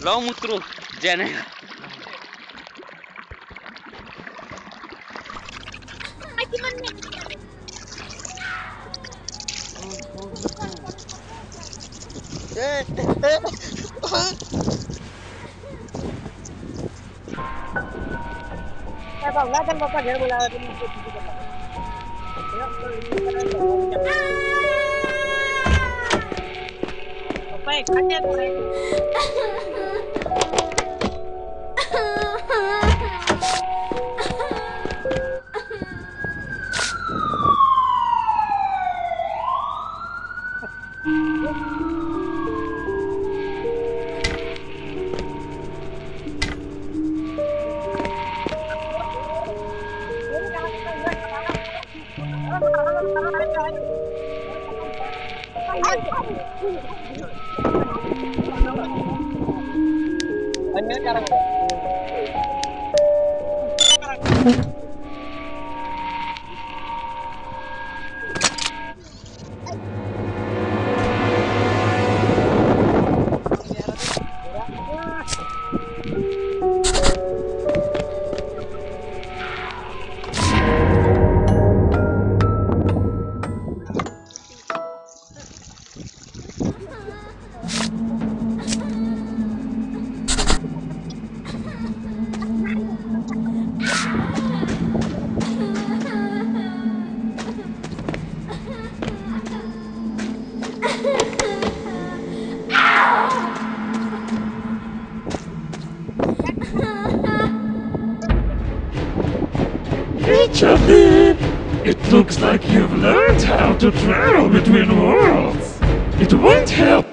ब्रह्मपुत्र जाने Saya bang, lah kan bapak dia bola tu mesti cuci kan. Bapak, kacau boleh. Hanya sekarang. Hey, Chubby! It looks like you've learned how to travel between worlds. It won't help